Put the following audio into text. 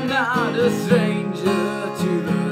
I'm not a stranger to the